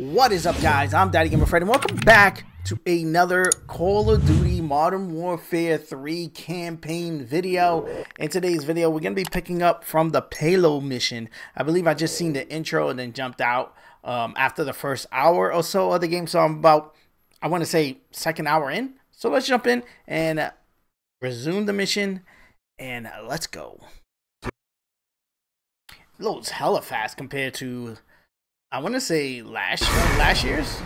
What is up, guys? I'm Daddy Gamer Fred, and welcome back to another Call of Duty Modern Warfare 3 campaign video. In today's video, we're going to be picking up from the payload mission. I believe I just seen the intro and then jumped out um, after the first hour or so of the game. So I'm about, I want to say, second hour in. So let's jump in and resume the mission, and let's go. Loads hella fast compared to I want to say last last year's.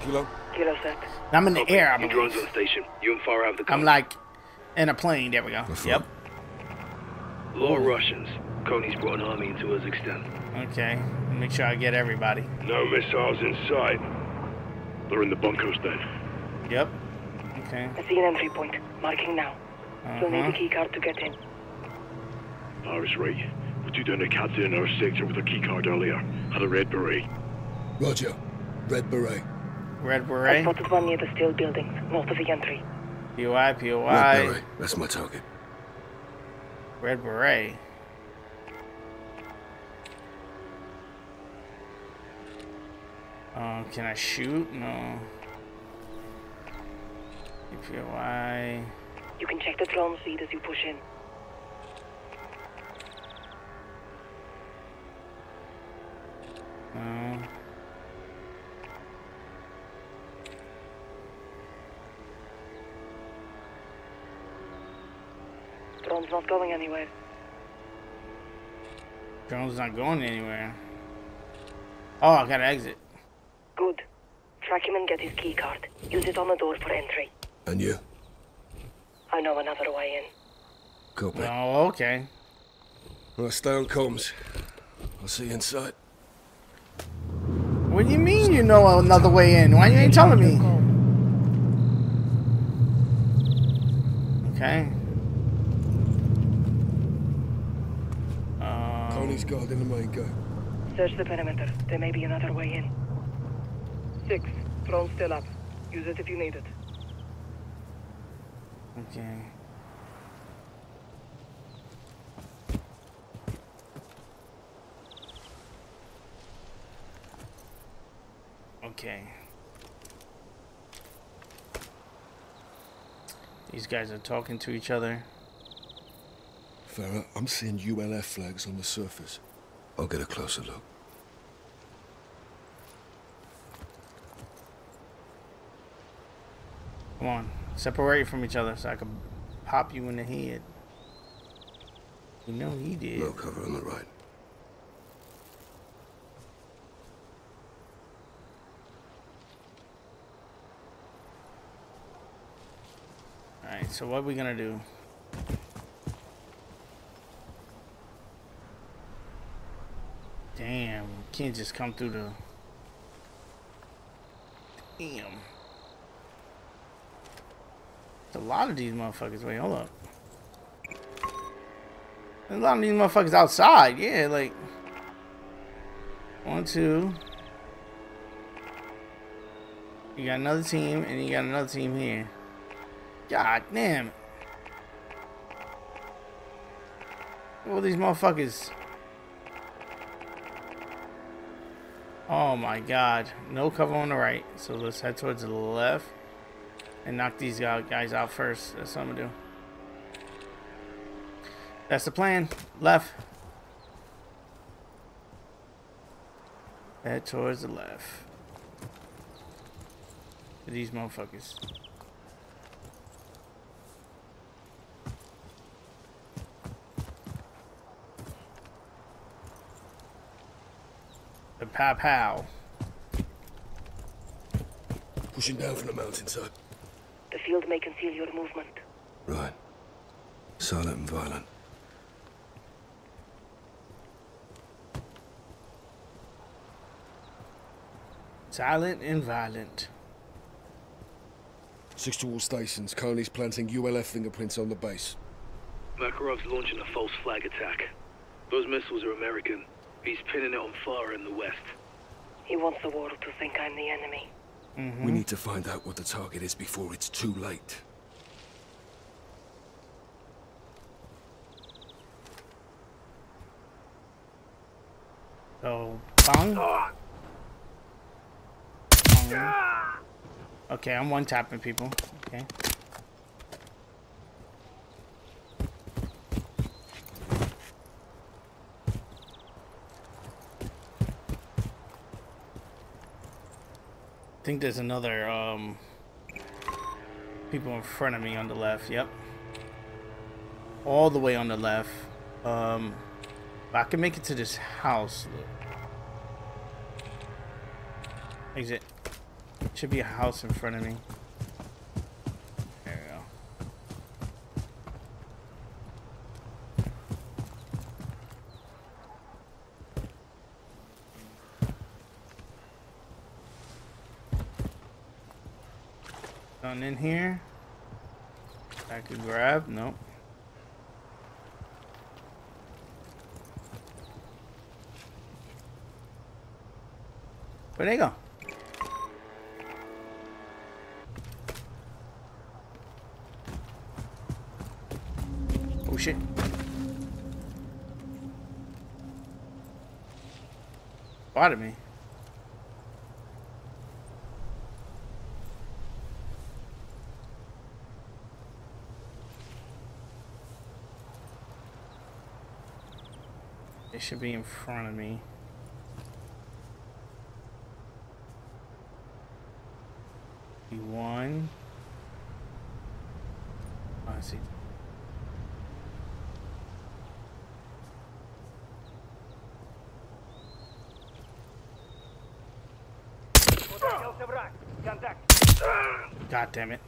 Kilo. Kilo set. I'm in the Okay, air. I your believe. drone's on station. You and Farah have the I'm like in a plane. There we go. Before. Yep. Law Russians. Konni's brought an army into Urzikstan. Okay. Make sure I get everybody. No missiles in sight. They're in the bunkers then. Yep. Okay. I see an entry point. Marking now. You'll need Uh-huh. the key card to get in. Iris Ray. We two down a captain in our sector with a keycard earlier. Had a red beret. Roger. Red Beret. Red beret? I beret. spotted one near the steel buildings, north of the entry. POI. Red POI. Beret. That's my target. Red beret. Uh, can I shoot? No. POI. You can check the drone feed as you push in. No. Drone's not going anywhere. Drone's not going anywhere. Oh, I gotta exit. Good. Track him and get his key card. Use it on the door for entry. And you? I know another way in. Copy. Oh, okay. Well, stay on comms. I'll see you inside. What do you mean you know another way in? Why you ain't telling me? Okay. Um, Konni's guard in the main gate. Search the perimeter. There may be another way in. Six. Drone still up. Use it if you need it. okay. Okay. These guys are talking to each other. Farah, I'm seeing ULF flags on the surface. I'll get a closer look. Come on, separate from each other so I can pop you in the head. You know he did. No cover on the right. Alright, so what are we gonna do? Damn, can't just come through the. Damn. There's a lot of these motherfuckers. Wait, hold up. There's a lot of these motherfuckers outside. Yeah, like. One, two. You got another team, and you got another team here. God damn. All these motherfuckers. Oh my god. No cover on the right. So let's head towards the left. And knock these guys out first. That's what I'm gonna do. That's the plan. Left. Head towards the left. These motherfuckers. Pow pow. Pushing down from the mountainside. The field may conceal your movement. Right. Silent and violent. Silent and violent. Six to all stations. Konni's planting ULF fingerprints on the base. Makarov's launching a false flag attack. Those missiles are American. He's pinning it on Far in the west. He wants the world to think I'm the enemy. Mm-hmm. We need to find out what the target is before it's too late. So, bang. Phone. Ah. Okay, I'm one tapping people. Okay. I think there's another um people in front of me on the left. Yep. All the way on the left. Um I can make it to this house. Look. Exit. Should be a house in front of me. There we go. Nothing in here. I Nope. But there you go. Oh shit. Spotted me. Should be in front of me. One. Oh, I see. God damn it.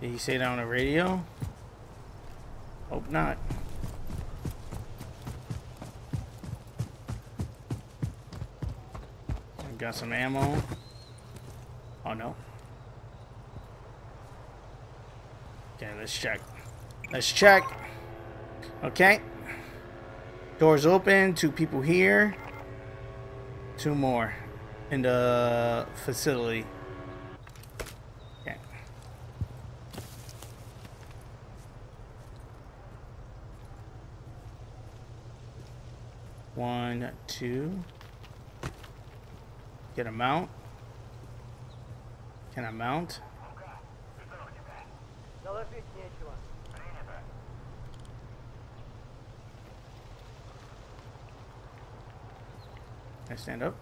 Did he say that on the radio? Not. Got some ammo. Oh no. Okay, let's check. Let's check. Okay. Doors open. Two people here. Two more in the facility. Okay. Two. Get a mount. Can I mount? I stand up.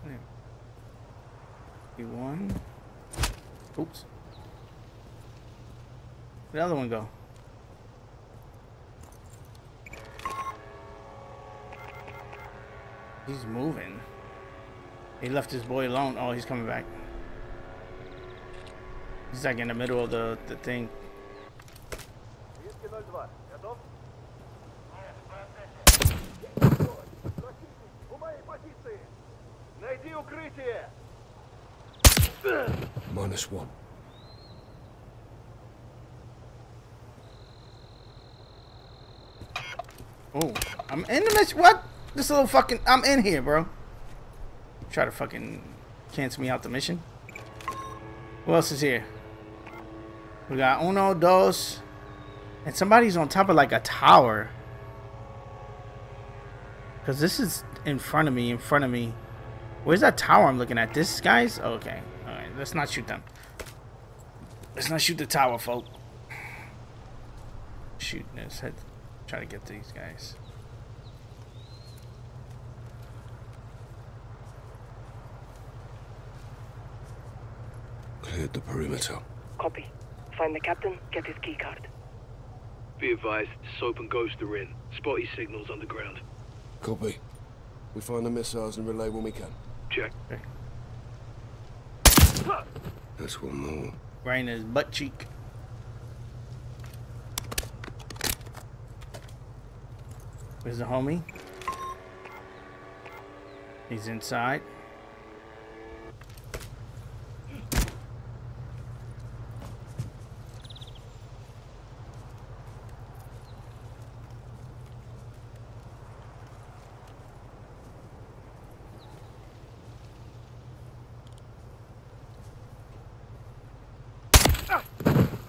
Be one. Oops. Where'd the other one go? He's moving. He left his boy alone. Oh, he's coming back. He's like in the middle of the, the thing. Minus one. Oh, I'm in the mission. What? This little fucking. I'm in here, bro. Try to fucking cancel me out the mission. Who else is here? We got uno, dos, and somebody's on top of like a tower. Cause this is in front of me, in front of me. Where's that tower I'm looking at? This guy's? Oh, okay. Alright, let's not shoot them. Let's not shoot the tower, folk. Shoot this. Head. Try to get these guys. Cleared the perimeter. Copy. Find the captain, get his keycard. Be advised, Soap and Ghost are in. Spotty signals underground. Copy. We find the missiles and relay when we can. Check. That's one more. Right in his butt cheek. Where's the homie? He's inside.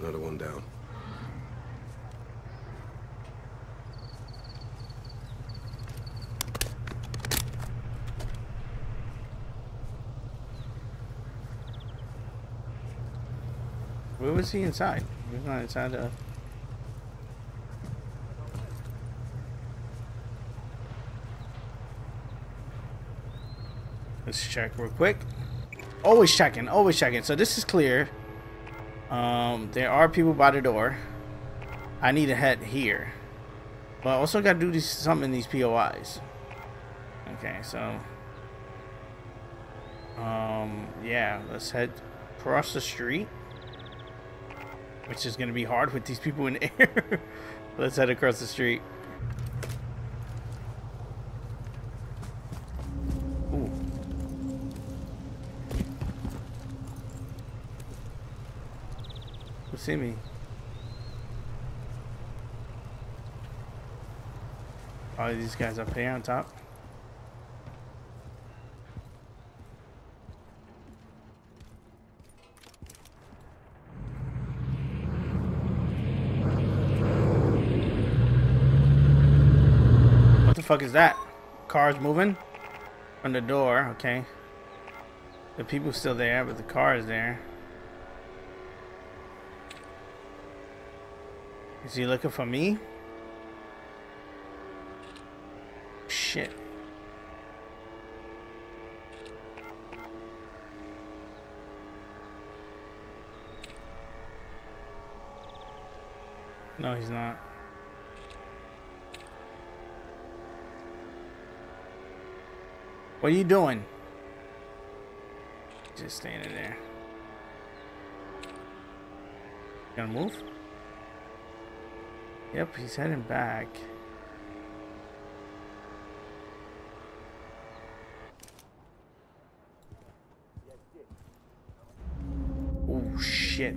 Another one down. Where was he inside? He was not inside the... Let's check real quick. Always checking, always checking. So this is clear. Um, there are people by the door. I need to head here. But I also got to do something in these POIs. Okay, so... Um, yeah, let's head across the street. Which is going to be hard with these people in the air. let's head across the street. Ooh. Who see me? Oh, these guys up here on top. Fuck is that? Cars moving? From the door, okay. The people's still there, but the car is there. Is he looking for me? Shit. No, he's not. What are you doing? Just standing there. Gonna move? Yep, he's heading back. Oh shit.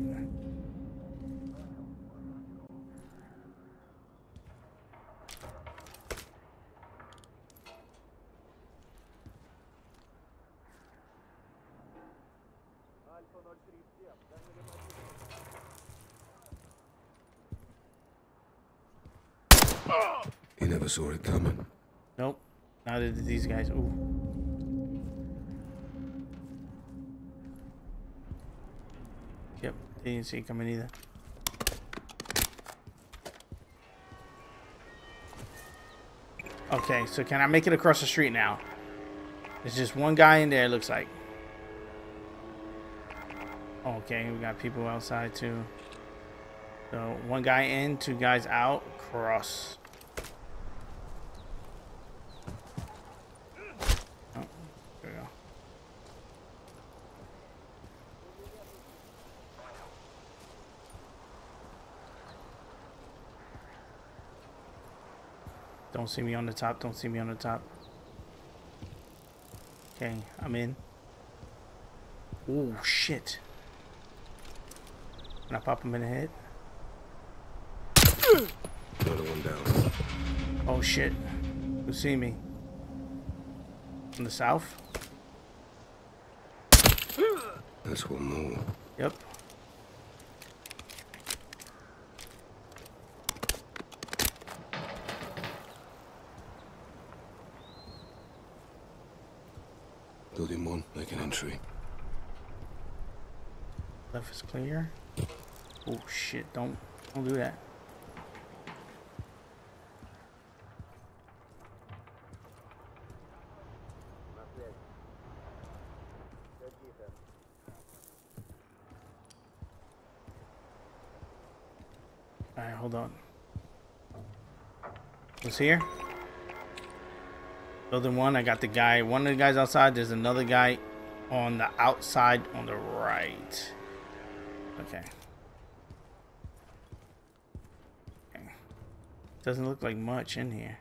You never saw it coming. Nope. Neither did these guys. Ooh. Yep, they didn't see it coming either. Okay, so can I make it across the street now? There's just one guy in there, it looks like. Okay, we got people outside too. So one guy in, two guys out, cross. Oh, there we go. Don't see me on the top. Don't see me on the top. Okay, I'm in. Oh, shit. Can I pop him in the head? Another one down. Oh, shit. Who see me? From the south? That's one more. Yep. Building one, make an entry. Left is clear. Oh shit, don't don't do that. Alright, hold on. Who's here? Building one, I got the guy, one of the guys outside, there's another guy on the outside on the right. Okay. okay. Doesn't look like much in here.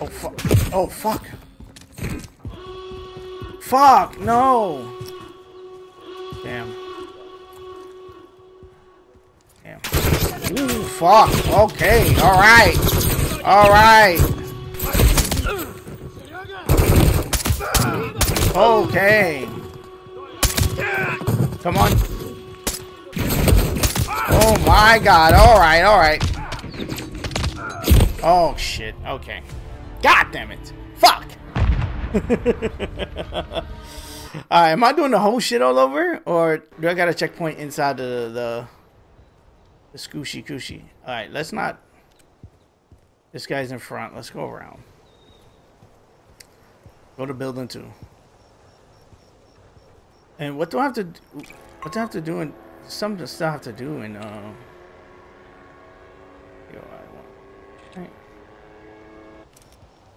Oh fuck! Oh fuck! Fuck! No! Damn. Damn. Ooh, fuck. Okay. All right. All right. Okay. Come on. Oh my god. All right. All right. Oh, shit. Okay. God damn it. Fuck. Alright, am I doing the whole shit all over? Or do I got a checkpoint inside the, the, the scooshy cushy? Alright, let's not... This guy's in front. Let's go around. Go to building two. And what do I have to do? What do I have to do in... Something still have to do And uh... Yo, I want... Right.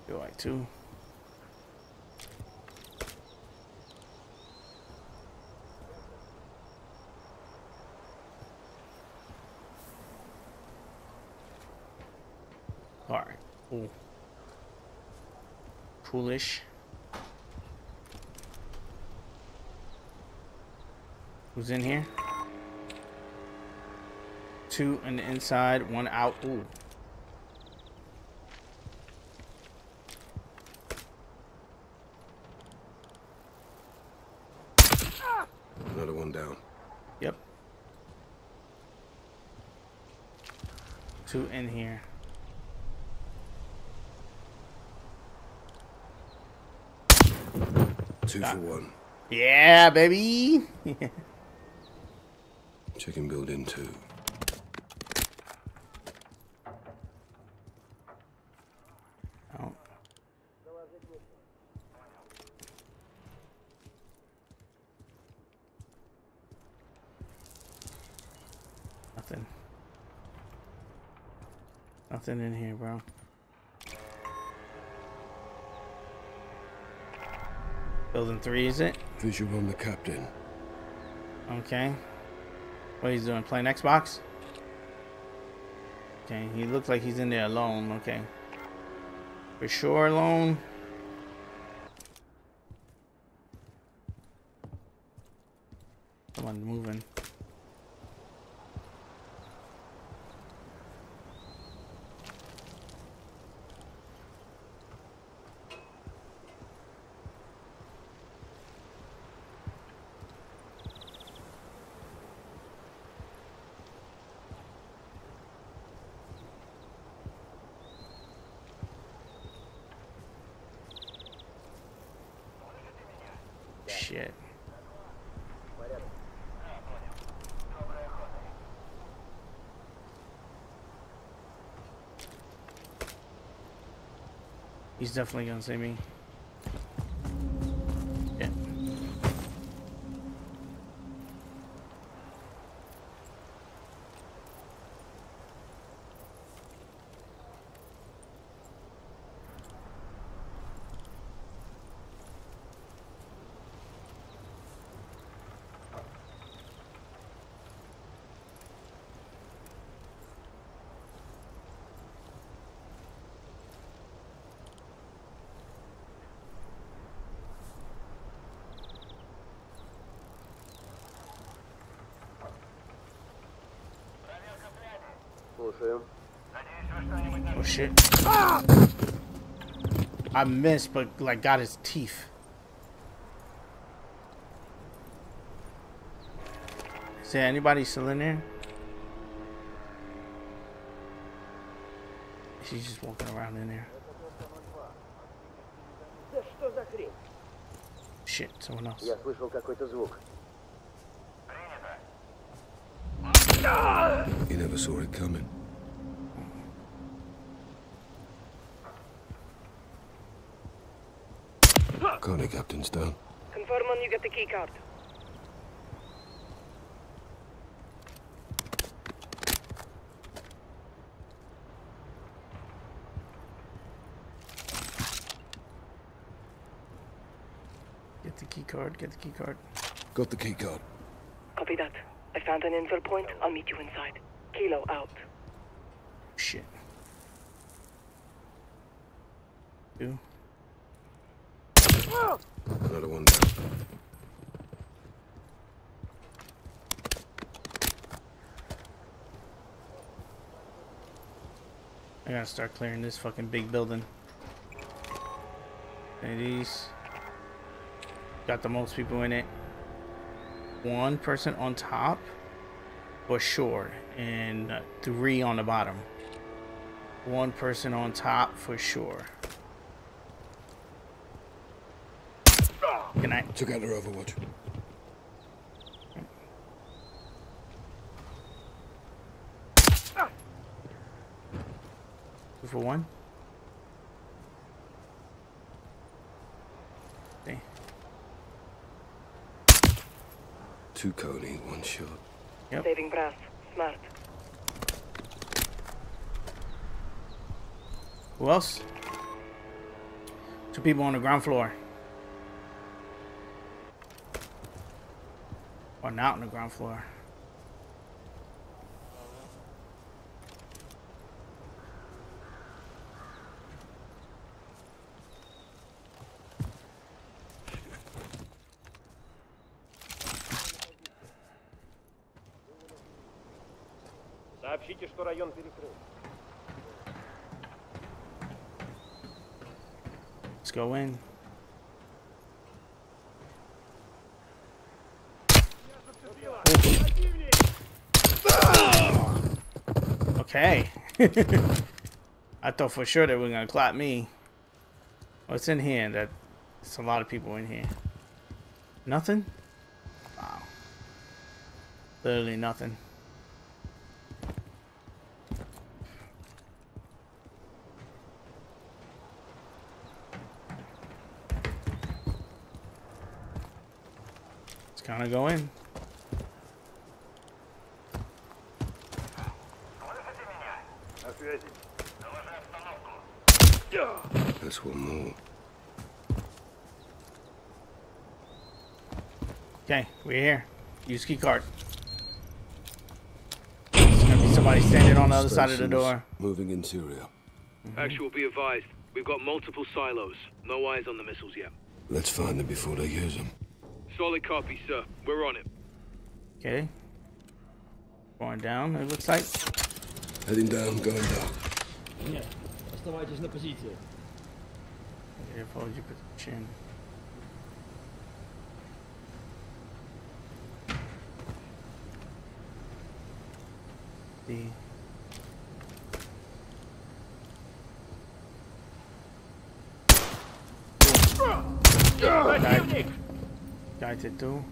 Yo, I two. Alright, cool. Coolish. Who's in here? Two on the inside, one out. Ooh. Another one down. Yep. Two in here. Two for one. Yeah, baby. Chicken building two. oh. Nothing. Nothing in here, bro. Building three, is it? Visual on the captain. Okay. What he's doing? Playing Xbox? Okay, he looks like he's in there alone. Okay. For sure alone. Someone moving. Shit. He's definitely gonna see me. Yeah Oh shit. I missed, but like got his teeth. Is there anybody still in there? She's just walking around in there. Shit, someone else. Я слышал какой-то звук. He never saw it coming. Konni captain's down. Confirm when you get the key card. Get the key card, get the key card. Got the key card. Copy that. I found an infill point. I'll meet you inside. Kilo out. Shit. Two. Another one down. I gotta start clearing this fucking big building. And these got the most people in it. One person on top, for sure, and three on the bottom. One person on top for sure. Good night. Took out their overwatch. Two for one. Okay. Two Konni, one shot. Yep. Saving brass. Smart. Who else? Two people on the ground floor. not on the ground floor. Сообщите, что район перекрыт. Let's go in. Okay. I thought for sure they were gonna clap me. What's in here? That it's a lot of people in here. Nothing? Wow. Literally nothing. Let's kind of go in. That's one more. Okay, we're here. Use key card. There's gonna be somebody standing on the other side of the Stations. door. Moving interior. Actual, be advised. We've got multiple silos. No eyes on the missiles yet. Let's find them before they use them. Solid copy, sir. We're on it. Okay. Going down, it looks like. Heading down, going dark. Нет, оставайтесь на позиции. Here, follow you with the chin. D. Cállate. Cállate tú.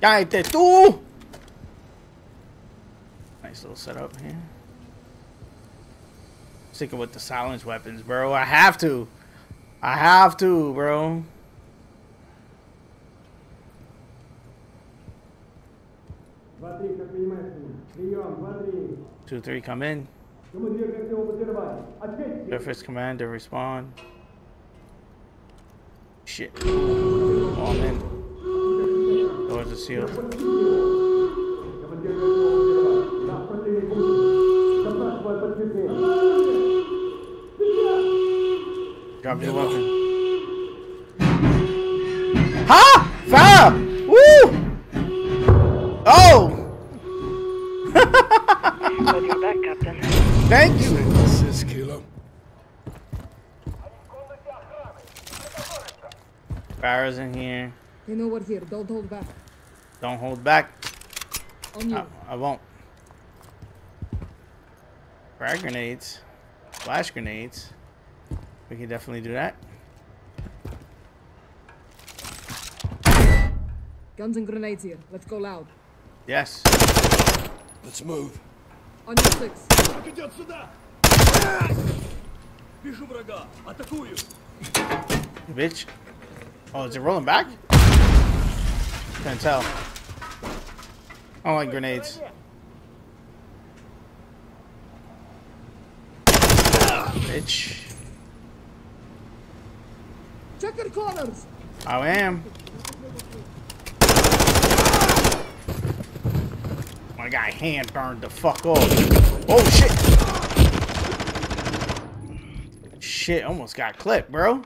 Cállate tú! Nice little setup here. Sticking with the silence weapons, bro. I have to. I have to, bro. Two, three, come in. Their first command to respond. Shit. All in. Doors are sealed. Drop your weapon. Huh? Fire! Woo! Oh! Got your back, Captain. Thank you. This kilo. Farah's in here. You know we're here. Don't hold back. Don't hold back. On you. I, I won't. Frag grenades. Flash grenades. We can definitely do that. Guns and grenades here. Let's go loud. Yes. Let's move. On your six. Враг идет сюда! Вижу врага! Атакую! Bitch. Oh, is it rolling back? Can't tell. I don't like grenades. Bitch. Check your corners. I am. My guy hand burned the fuck off. Oh shit. Shit, almost got clipped, bro.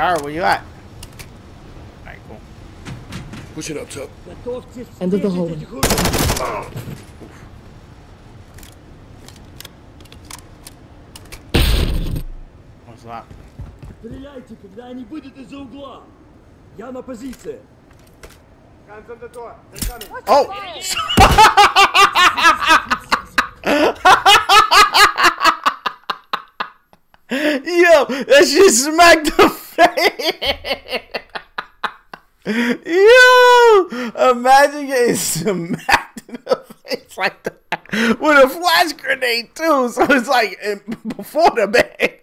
Farrah, where you at? Alright, cool. Push it up top. Готовьтесь End of the встретить hallway. этих уродов. What's that? Стреляйте, когда они выйдут из-за угла. Я на позиции. Guns on the door. They're coming. Oh! Yo, that shit smacked the You Yo! Imagine getting smacked in the face like that with a flash grenade, too. So it's like before the bang.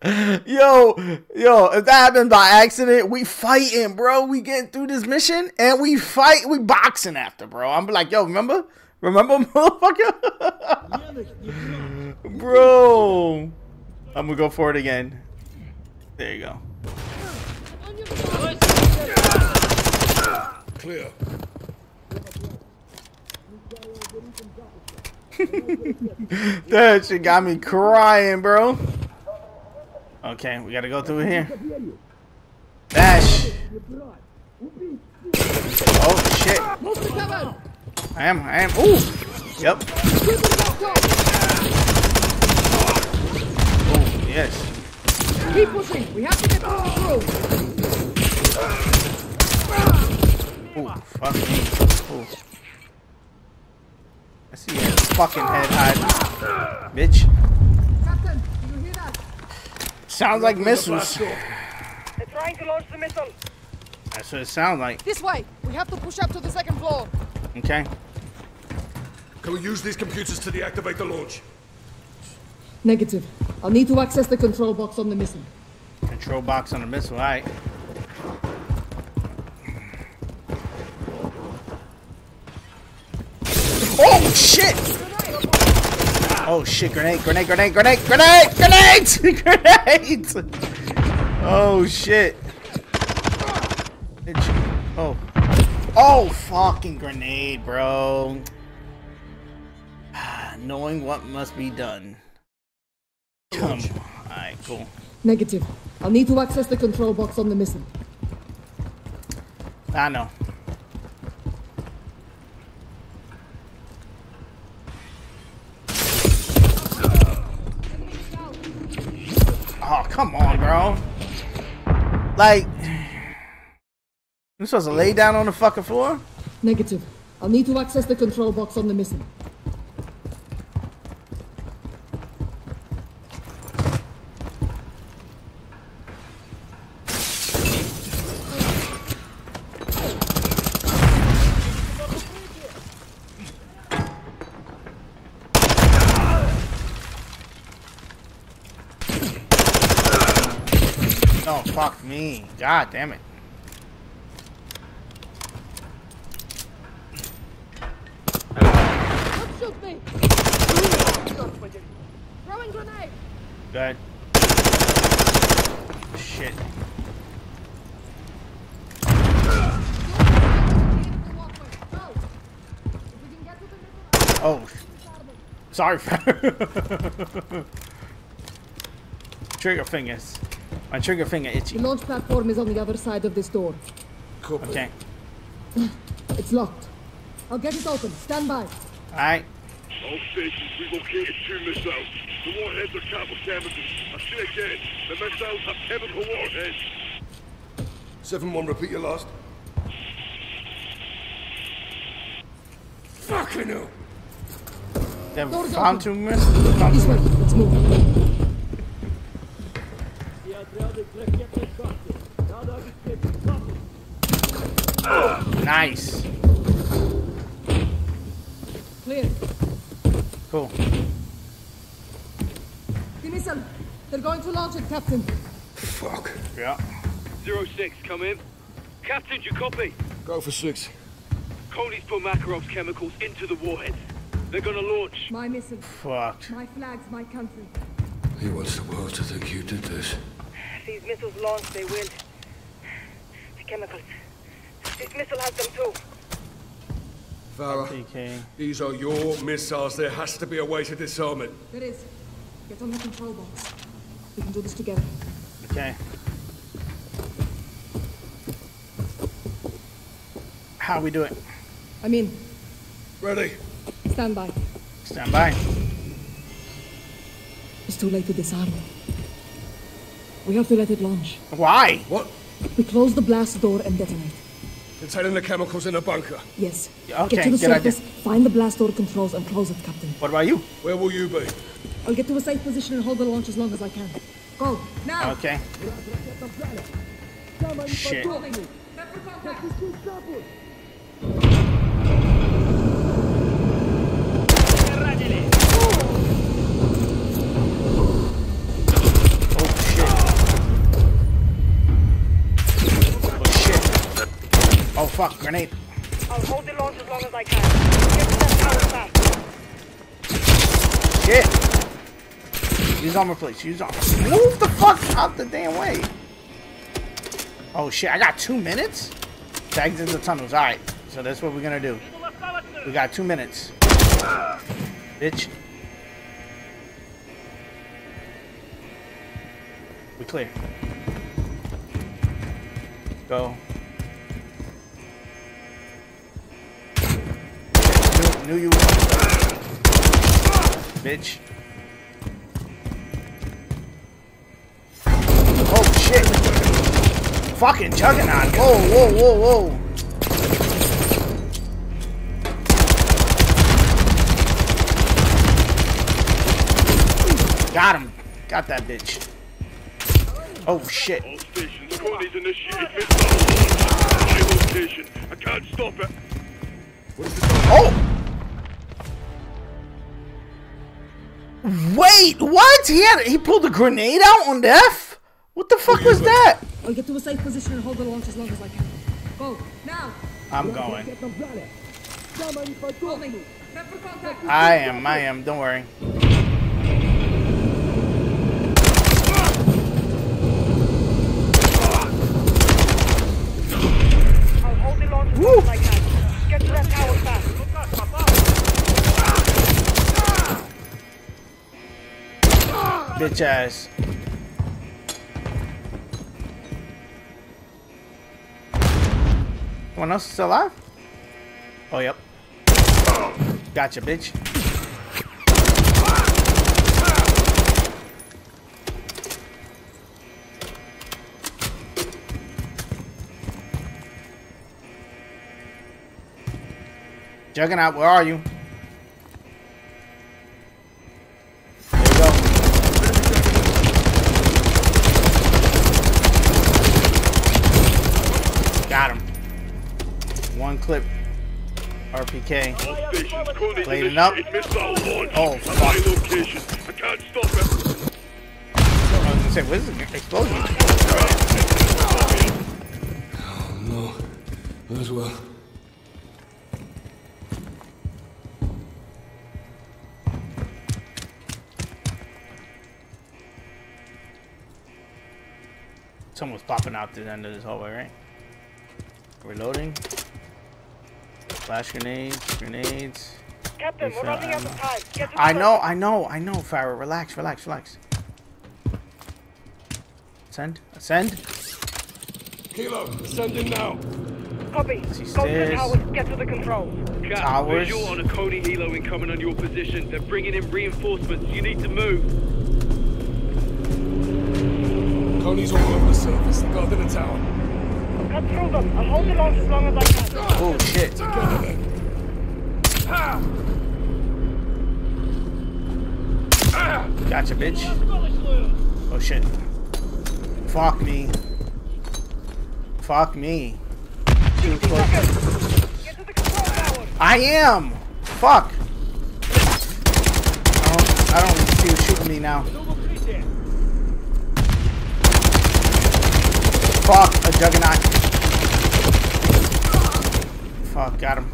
yo, yo, if that happened by accident, we fighting, bro. We getting through this mission and we fight. We boxing after, bro. I'm like, yo, remember? Remember, motherfucker? bro. I'm gonna go for it again. There you go. Clear. That shit got me crying, bro. Okay, we gotta go through here. Dash. Oh shit. I am, I am. Ooh. Yep. Keep it up top! Ooh, yes. Keep pushing! We have to get through! Ooh, fuck me. Ooh. I see your fucking head hide. Bitch. Captain, do you hear that? Sounds like missiles. They're trying to launch the missile. That's what it sounds like. This way! We have to push up to the second floor! Okay. Can we use these computers to deactivate the launch? Negative. I'll need to access the control box on the missile. Control box on the missile. Alright. Oh shit! Oh shit, grenade, grenade, grenade, grenade, grenade, grenade! Grenades! Oh shit. Oh. Oh fucking grenade, bro. Ah, knowing what must be done. Come on. Alright, cool. Negative. I'll need to access the control box on the missile. I know. Oh, come on, bro. Like, you supposed to lay down on the fucking floor? Negative. I'll need to access the control box on the missile. Oh, fuck me. God damn it. Don't shoot me! Throwing grenade! Good. Shit. Oh. Sorry. trigger fingers. My trigger finger itchy. The launch platform is on the other side of this door. Cool. Okay. It's locked. I'll get it open. Stand by. Alright. All stations, we've located two missiles. The warheads are capital chemicals. I say again, the missiles have chemical warheads. 7-1, repeat your last. Fucking hell. The Doors fountain This missile? way. Let's move. Nice. Clear. Cool. The missile. They're going to launch it, Captain. Fuck. Yeah. Zero six, come in. Captain, you copy? Go for six. Konni's put Makarov's chemicals into the warheads. They're gonna launch. My missile. Fucked. My flags, my country. He wants the world to think you did this. If these missiles launch, they will. The chemicals. This missile has them too. Farah, these are your missiles. There has to be a way to disarm it. There is. Get on the control box. We can do this together. Okay. How we do it? I'm in. Ready. Stand by. Stand by. It's too late to disarm it. We have to let it launch. Why? What? We close the blast door and detonate. Containing the chemicals in the bunker. Yes. Okay, Get to the good idea. surface, find the blast door controls, and close it, Captain. What about you? Where will you be? I'll get to a safe position and hold the launch as long as I can. Go, now! Okay. Shit. Fuck, grenade. I'll hold the launch as long as I can. Get to that tower fast. Shit. Use armor plates. Use armor. Move the fuck out the damn way. Oh shit, I got two minutes? To exit the tunnels. Alright. So that's what we're gonna do. We got two minutes. Bitch. We clear. Go. Knew, you. Bitch. Oh shit! Fucking juggernaut! Whoa, whoa, whoa, whoa! Got him! Got that bitch. Oh shit! All stations, Konni's initiated missile. My location. I can't stop it. Oh! Wait, what? He had he pulled a grenade out on F? What the fuck was that? I'll get to a safe position and hold the launch as long as I can. Go, now! I'm going. Hold me. Prep for contact. I am, I am, don't worry. I'll hold the launch as long as I can. Get to that tower fast. Bitch ass. Anyone else still alive? Oh, yep. Gotcha, bitch. Juggernaut, where are you? RPK. All stations, Konni's Played it up. initiated missile launch. Oh, oh fuck. I can't stop it. I was gonna say, what is this explosion? Oh, no. As well. Someone's popping out the end of this hallway, right? Reloading. Flash grenades, grenades. Captain, we're uh, running out of time. Get to the I know. I know, I know, Farah. Relax, relax, relax. Ascend, ascend. Kilo, sending now. Copy. See Go to the stairs. towers. Get to the controls. Cap, Towers. visual on a Konni helo incoming on your position. They're bringing in reinforcements. You need to move. Konni's all over the surface. Guarding the tower. Cut through them. I'll hold the as long as I can. Oh shit. Gotcha, bitch. Oh shit. Fuck me. Fuck me. I am. Fuck. Don't, I don't see you shooting me now. Fuck a juggernaut. Fuck, got him.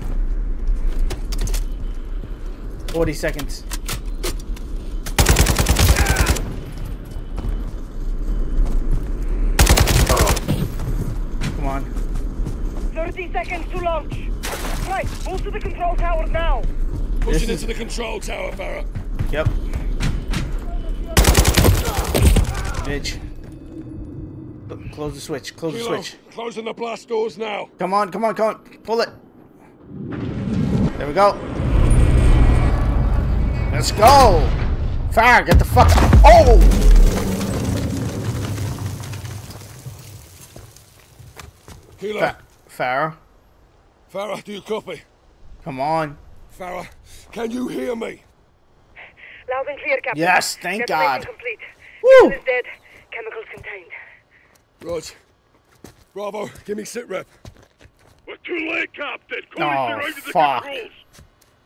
40 seconds. Come on. 30 seconds to launch. Right, move to the control tower now. Pushing is- into the control tower, Farah. Yep. Bitch. Close the switch. Close the switch. closing the blast doors now. Come on, come on, come on. Pull it. There we go. Let's go. Fire, get the fuck. Oh! Kilo, Fa Farah, Farah, do you copy? come on. Farah, can you hear me? Loud and clear, Captain. Yes, thank Detonation God. complete. Woo! Is dead. Chemicals contained. Rog. Bravo, give me sit rep. We're too late, Captain. Oh, Calling right to the fuck.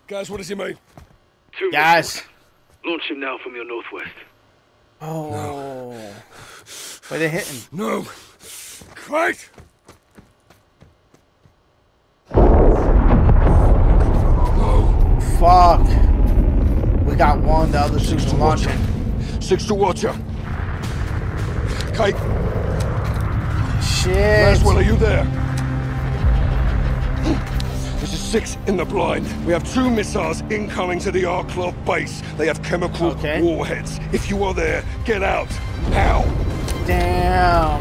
Guys, what does he mean? Two Guys. Launch him now from your northwest. Oh. Where they hitting? No. Great! Fuck. We got one, the other six two's launching. Six to watch Watcher. Kate, Shit. Laswell, are you there? This is six in the blind. We have two missiles incoming to the Arklov base. They have chemical Okay. warheads. If you are there, get out. Now. Damn.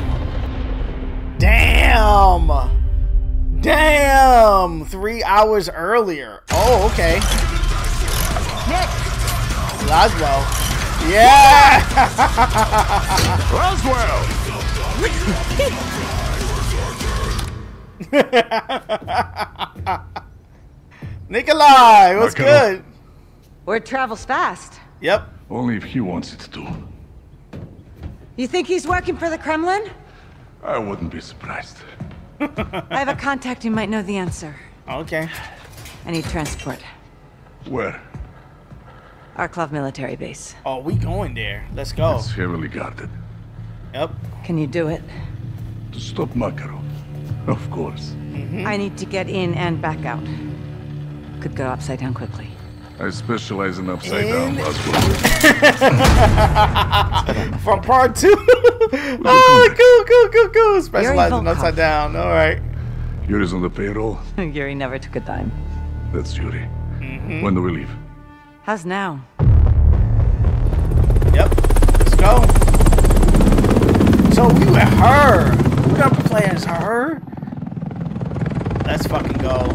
Damn. Damn. Three hours earlier. Oh, okay. Laswell. Yeah. Nikolai, what's Marco. good? Word travels fast. Yep. Only if he wants it to. You think he's working for the Kremlin? I wouldn't be surprised. I have a contact who might know the answer. Okay. I need transport. Where? Arklov military base. Oh, we going there. Let's go. It's heavily guarded. Yep. Can you do it? To stop Makarov. Of course. Mm-hmm. I need to get in and back out. Could go upside down quickly. I specialize in upside In- down Laswell. From part two. oh, cool, cool, cool, cool. Specializing Volkov. upside down. All right. Yuri's on the payroll. Yuri never took a dime. That's Yuri. Mm-hmm. When do we leave? How's now? Yep. Let's go. So we with her. We got to play as her. Let's fucking go.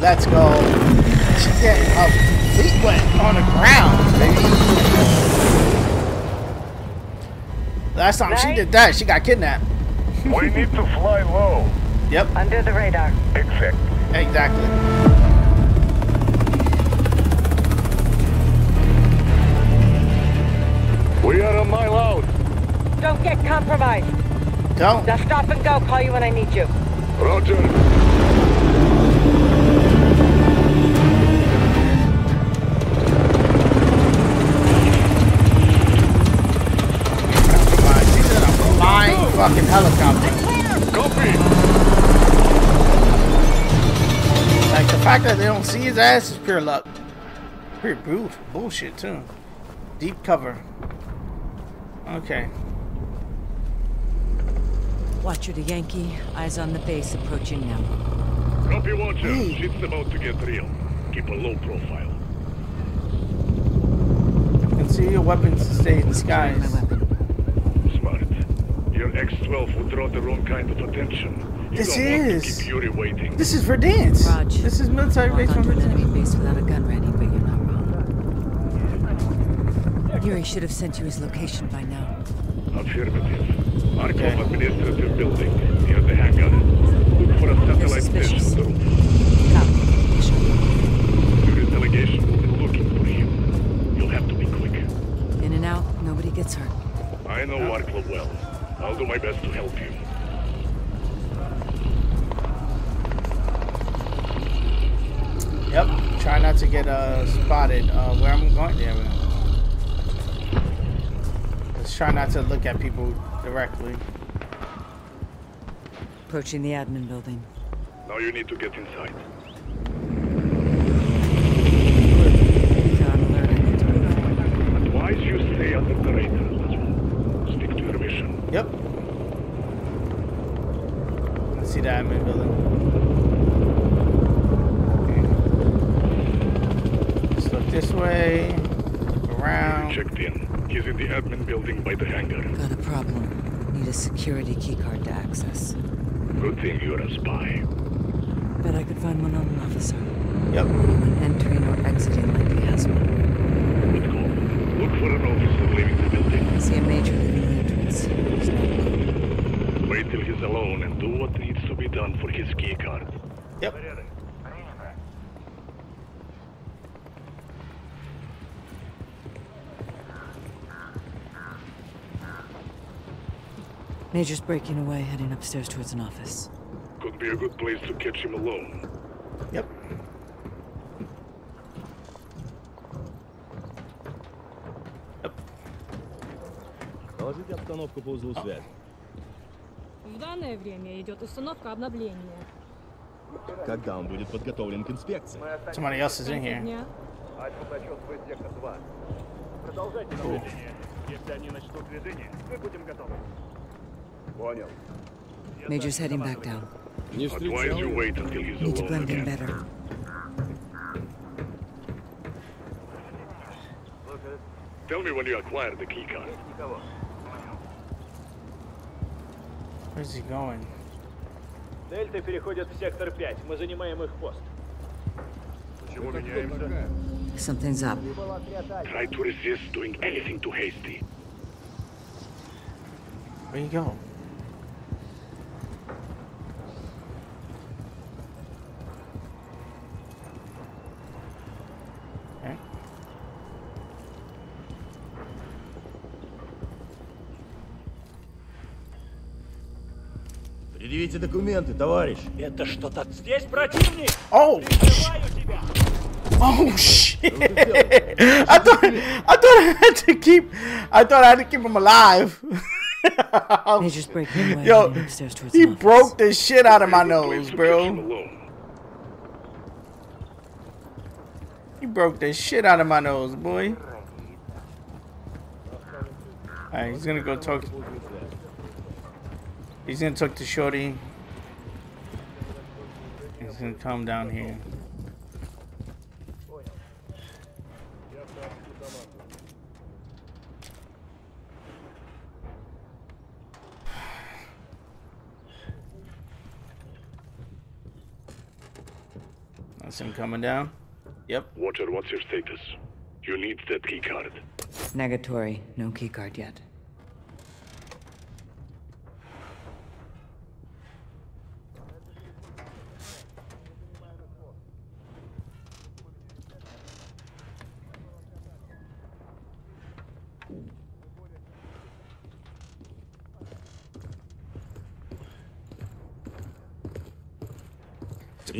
Let's go. She's getting her feet wet on the ground, baby. Last time she did that, she got kidnapped. We need to fly low. Yep. Under the radar. Exact. Exactly. We are a mile out. Don't get compromised. Don't. Just stop and go. Call you when I need you. Roger. Fucking helicopter. Copy. Like the fact that they don't see his ass is pure luck. Pure bull bullshit too. Deep cover. Okay. Watcher to Yankee. Eyes on the base approaching now. Copy, Watcher. Hey. Shit's about to get real. Keep a low profile. You can see your weapons stay in the My skies. weapon. Smart. Your X-12 will draw the wrong kind of attention. You This don't want is- to keep Yuri waiting. This is Verdansk. Raj. This is military Walk base from onto an enemy base without a gun ready, but you're not wrong. Yuri should have sent you his location by now. Affirmative. Arklov Okay. Administrative Building, near the hangar. Look for a satellite dish suspicious. on the roof. Copy. Yuri's delegation will be looking for you. You'll have to be quick. In and out, nobody gets hurt. I know Arklov well. I'll do my best to help you. Yep. Try not to get uh, spotted. Uh, where I'm going there. we. Let's try not to look at people directly. Approaching the admin building. Now you need to get inside. They're on alert. I need to move. Advise you stay under the radar, Laswell. Stick to your mission. Yep. Let's see the admin building. Let's look this way. Look You around. checked in. He's in the admin building by the hangar. Got a problem. Need a security keycard to access. Good thing you're a spy. Bet I could find one on an officer. Yep. Anyone entering or exiting likely has one. Good call. Look for an officer leaving the building. I See a major leaving the entrance. He's not alone. Wait till he's alone and do what needs to be done for his key card. Yep. Major's breaking away, heading upstairs towards an office. Could be a good place to catch him alone. Yep. Доложите обстановку по узлу связи. В данное время идет установка обновления. Когда он будет подготовлен к инспекции? Somebody else is in here. Дня. Продолжайте наблюдение. Если они начнут движение, мы будем готовы. Понял. Major's heading back down. Advise you wait until he's Need to alone blend in again. better. Tell me when you acquire the key card. Where's he going? Дельта переходит в сектор 5. Мы занимаем их пост. Почему меняемся? Something's up. Try to resist doing anything too hasty. Where you go? Предъявите документы, товарищ. Это что-то здесь противник! Oh! Тебя! Oh shit! I thought I thought I had to keep I thought I had to keep him alive. Major's breaking Yo, he broke the shit out of my nose, to bro. He broke the shit out of my nose, boy. Alright, he's gonna go talk. He's gonna talk to Shorty. He's gonna come down here. That's him coming down. Yep. Watcher, what's your status? You need that key card. Negatory. No keycard yet.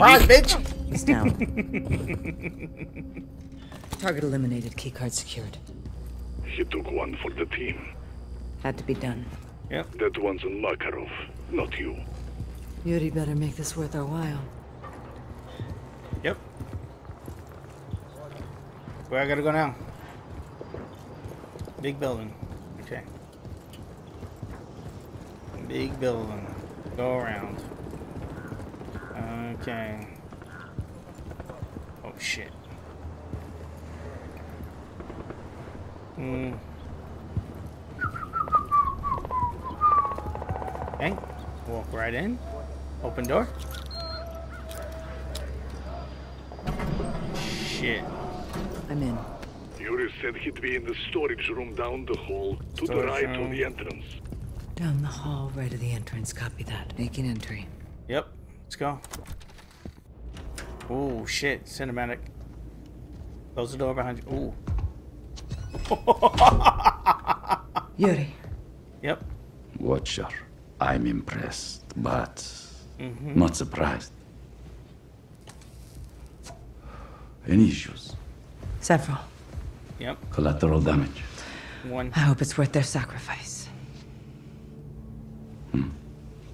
Surprise, bitch! Oh, he's down. Target eliminated. Keycard secured. He took one for the team. Had to be done. Yep. That one's on Makarov, not you. Yuri better make this worth our while. Yep. Where I gotta go now? Big building. Okay. Big building. Go around. Okay. Oh shit. Hmm. Okay. Walk right in. Open door. Shit. I'm in. Yuri said he'd be in the storage room down the hall, to the right room. of the entrance. Down the hall, right of the entrance. Copy that. Making entry. Yep. Let's go. Oh shit. Cinematic. Close the door behind you. Ooh. Yuri. Yep. Watcher, I'm impressed, but Mhm. not surprised. Any issues? Several. Yep. Collateral damage. One. I hope it's worth their sacrifice.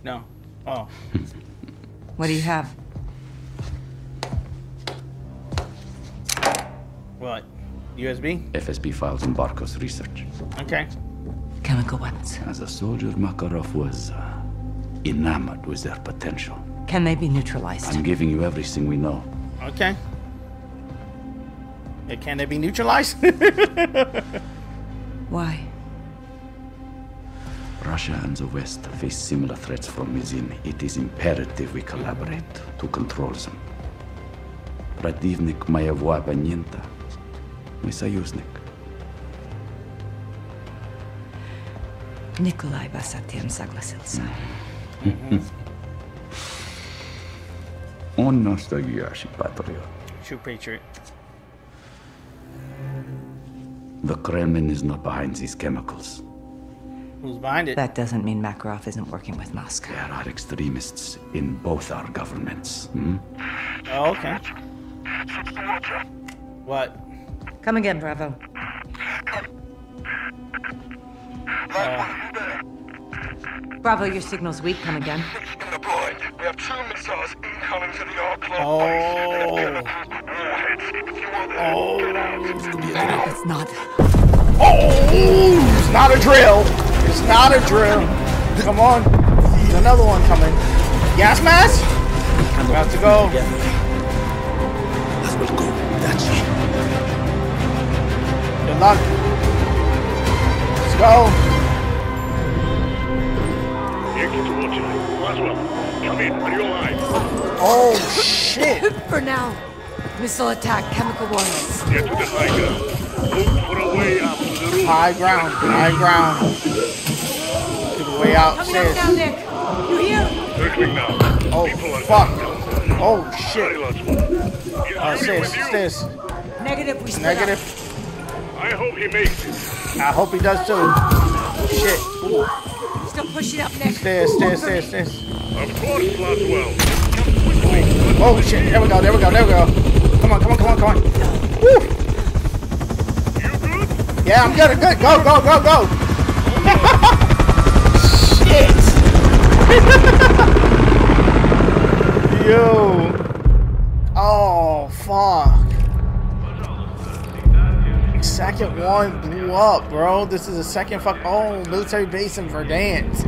No. Oh. What do you have? What? USB? FSB files in Barkos research. Okay. Chemical weapons. As a soldier, Makarov was uh, enamored with their potential. Can they be neutralized? I'm giving you everything we know. Okay. Yeah, can they be neutralized? Why? Russia and the West face similar threats from within. It is imperative we collaborate to control them. Противник моего оппонента – мой союзник. Nikolai Basatian согласился. Он настоящий патриот. True patriot. The Kremlin is not behind these chemicals. Who's behind it? That doesn't mean Makarov isn't working with Moscow. There are extremists in both our governments. hmm? Oh, okay. What? Come again, Bravo. Uh. Bravo, your signal's weak. Come again. In the blind, we have two missiles incoming to the Arklov Oh. Warheads. If you are there, It's not. Oh, it's not a drill. It's not a drill. Come on. There's another one coming. Gas mask? About to go. Let's go. That's it. Good luck. Let's go. Yankee to watch it. Laswell, come in. Are you alive? Oh, shit. For now. Missile attack, chemical warheads. Get to the high ground. Look for a way up to the roof. High ground. High ground. To the way out. Stairs. Nick. You here? Circling now. Oh, People are fuck. coming down. Oh, shit. large one. Is Uh, Yuri stairs. Stairs. Negative, we split Negative. I hope he makes it. I hope he does too. Shit. up. Still pushing up, next. Stairs, stairs, stairs, stairs. Of course, Laswell. Come. Oh shit, there we go, there we go, there we go. Come on, come on, come on, come on. Woo! You good? Yeah, I'm good, I'm good. Go, go, go, go. Shit. Yo. Oh, fuck. Second one blew up, bro. This is a second fuck. Oh, military base in Verdant.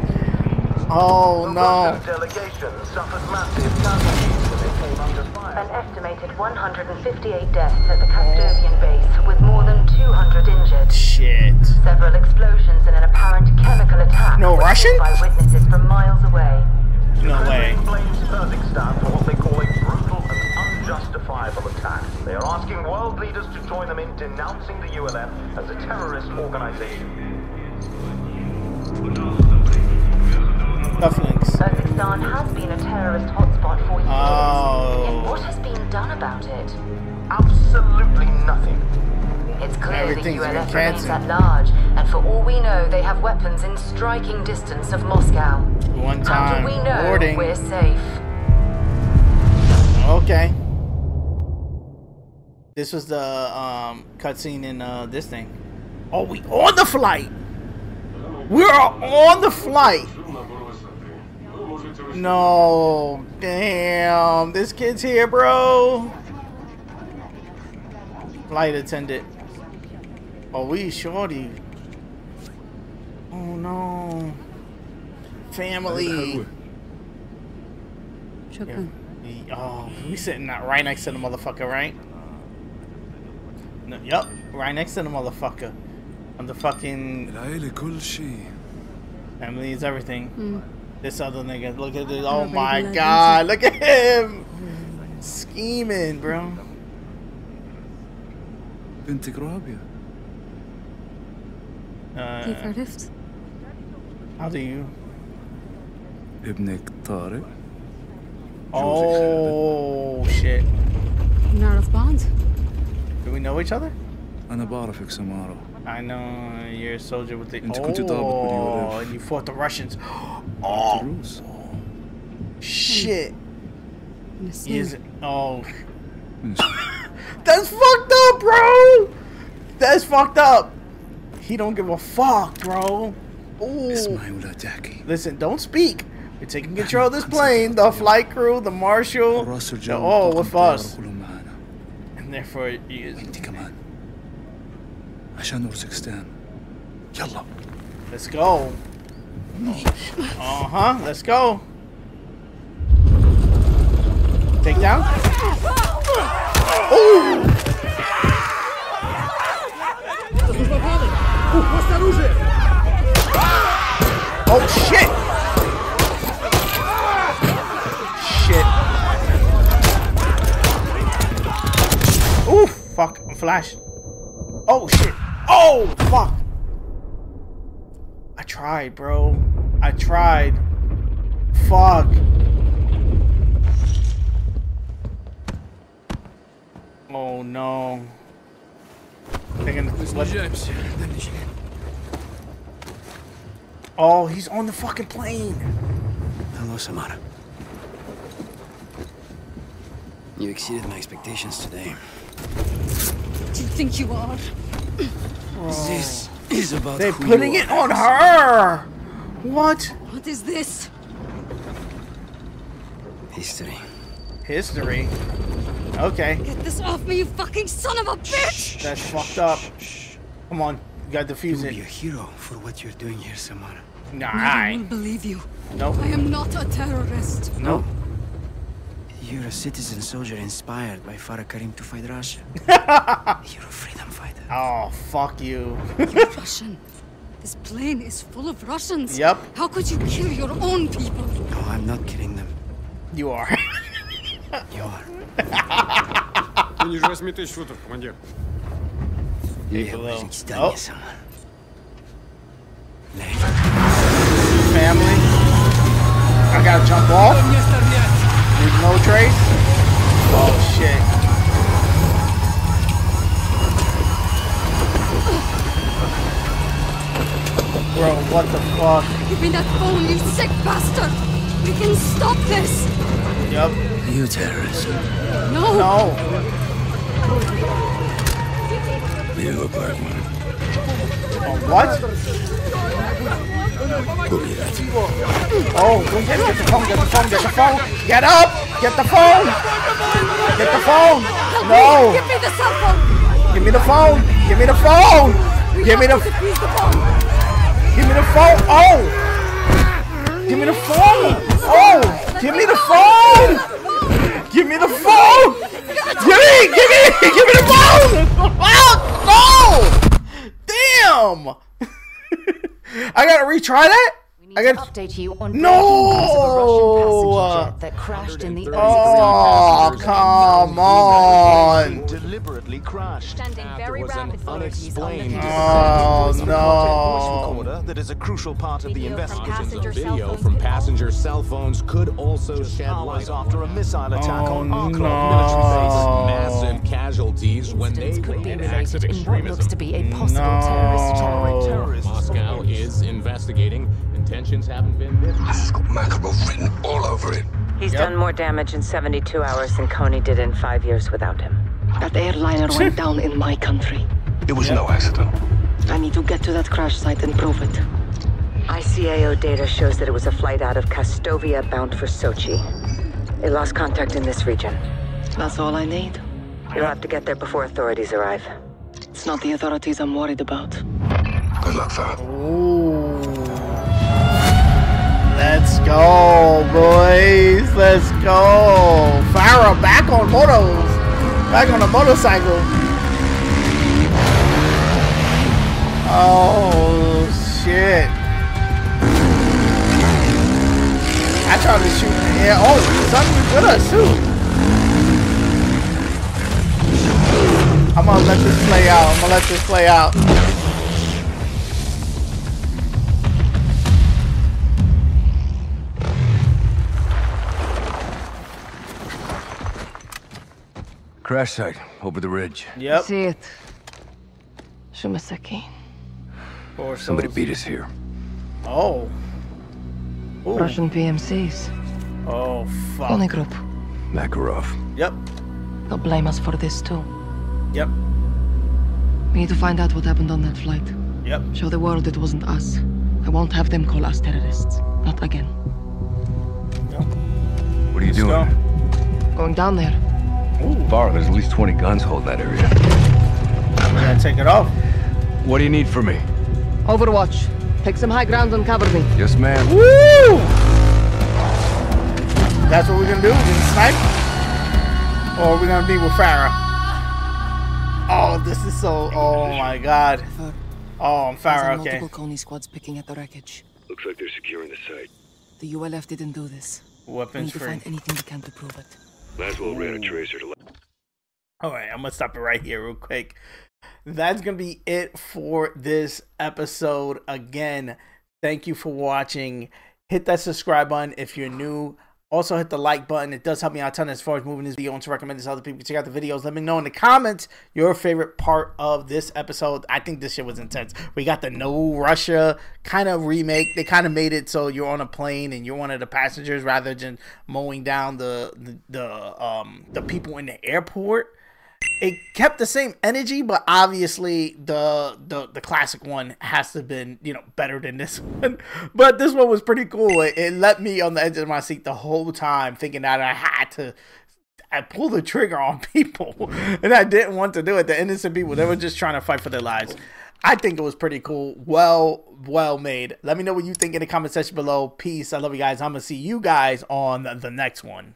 Oh, no. delegation suffered massive casualties when they came under fire. An estimated 158 deaths at the Kastovian base, with more than 200 injured. Shit. Several explosions and an apparent chemical attack No Russian? by witnesses from miles away. No way. Unjustifiable attack. They are asking world leaders to join them in denouncing the ULF as a terrorist organization. Cufflinks. Urzikstan has been a terrorist hotspot for years. Oh. Yet what has been done about it? Absolutely nothing. It's clear the been ULF remains at large, and for all we know, they have weapons in striking distance of Moscow. One How time. do we know Boarding. we're safe? Okay. This was the um, cutscene in uh, this thing. Oh, we on the flight. We're on the flight. No, damn, this kid's here, bro. Flight attendant. Oh, we shorty. Oh no. Family. Yeah. Oh, we sitting not right next to the motherfucker, right? No, yep, right next to the motherfucker. On the fucking العيلة كل شيء family is everything. Mm. This other nigga, look at this. Oh, Oh baby, my like god, look at him scheming, bro. بنتك رابية كيف Uh, عرفت؟ how do you? ابنك طارق Oh shit. نعرف بعض؟ Do we know each other? أنا بعرفك سمارة I know you're a soldier with the. أنت كنت ضابط باليورف. Oh, and you fought the Russians. Oh. Oh shit. He is. Oh, that's fucked up, bro. That's fucked up. He don't give a fuck, bro. Ooh. اسمعي ولا تحكي Listen, don't speak. We're taking control of this plane. The flight crew, the marshal. حراس the- الجو Oh, طاقم with الطيارة us. كلهم معانا And therefore, you, انت كمان عشان أورزكستان يلا let's go. Uh huh. Let's go. Take down. Ooh. Oh shit! Shit. Fuck, flash. Oh shit. Oh fuck. I tried, bro. I tried. Fuck. Oh no. Thinking, what- Oh, he's on the fucking plane. Hello, Samara. You exceeded my expectations today. Do you think you are? This is about They're who putting you it on her. What? What is this? History. History. Okay. Get this off me, you fucking son of a bitch! That's fucked up. Shh. Come on, you gotta defuse You'll be a hero for what you're doing here, Samara. Nah, No I one will believe you. Nope. I am not a terrorist. Nope. You're a citizen soldier inspired by Farah Karim to fight Russia. you're a freedom fighter. Oh, fuck you. You're Russian. This plane is full of Russians. Yep. How could you kill your own people? No, I'm not killing them. You are. You are. Ты ниже 8 тысяч футов, командир. Я жизнь здания, Самара. Family. I gotta jump off. Leave no trace. Oh shit. Bro, what the fuck? Give me that phone, you sick bastard! We can stop this! Yep. You terrorist. No! No. You look like one. Oh, what? Boogie that. Oh, go get, get the phone, get the phone, get the phone. Get up! Get the phone! Get the phone! No! Give me the cell phone! Give me the phone! Give me the phone! Give me the Defuse the bomb! Give me the phone! Oh! Give me the phone! Oh! Give me the phone! Give me the phone! Give me! Give me! Give me the phone! Oh, no! Damn! I gotta retry that? I gotta update you on No! breaking news of a Russian passenger jet that crashed in the Oh, come on! Deliberately crashed. Standing very rapid Unexplained. Oh, Voice no. recorder that is a crucial part of the investigation. passenger cell Video from passenger cell phones could also shed light after a missile attack Oh, on Arklov no. military base. massive cacasualties when they Incidents could be were acts of related in what looks to be a possible terrorist attack. No. Moscow is investigating. Intentions haven't been. This has got Makarov written all over it. He's Yep. done more damage in 72 hours than Konni did in five years without him. That airliner went down in my country. It was no accident. I need to get to that crash site and prove it. ICAO data shows that it was a flight out of Kastovia bound for Sochi. It lost contact in this region. That's all I need. You'll have to get there before authorities arrive. It's not the authorities I'm worried about. Good luck, fella. Ooh. Let's go, boys. Let's go. Farah back on motos. Back on a motorcycle. Oh, shit. I tried to shoot. Yeah, oh, something with us, too. I'm gonna let this play out. I'm gonna let this play out. Crash site over the ridge. Yep. See it. Shumasaki. Or Somebody beat us here. Oh. Ooh. Russian PMCs. Oh, fuck. Only group. Makarov. Yep. They'll blame us for this too. Yep. We need to find out what happened on that flight. Yep. Show the world it wasn't us. I won't have them call us terrorists. Not again. Yep. What are you doing? Going down there. Bar, there's at least 20 guns holding that area. I'm gonna take it off. What do you need from me? Overwatch. Take some high ground and cover me. Yes, ma'am. Woo! That's what we're gonna do? We're gonna snipe? Or we're gonna be with Farah? Oh, this is so. Oh my god. Oh, I'm There Farah. are Okay. multiple Konni squads picking at the wreckage. Looks like they're securing the site. The ULF didn't do this. Weapons we Weapons need to free. find anything we can to prove it. Might as well ran a tracer to. All right, I'm gonna stop it right here, real quick. That's gonna be it for this episode. Again, thank you for watching. Hit that subscribe button if you're new. Also, hit the like button. It does help me out a ton as far as moving this video and to recommend this to other people. Check out the videos. Let me know in the comments your favorite part of this episode. I think this shit was intense. We got the No Russia kind of remake. They kind of made it so you're on a plane and you're one of the passengers rather than mowing down the the, the um the people in the airport it kept the same energy, but obviously the the the classic one has to have been you know better than this one. But this one was pretty cool. It, it let me on the edge of my seat the whole time, thinking that I had to. I pull the trigger on people, and I didn't want to do it. The innocent people, they were just trying to fight for their lives. I think it was pretty cool. Well, well made. Let me know what you think in the comment section below. Peace. I love you guys. I'm gonna see you guys on the next one.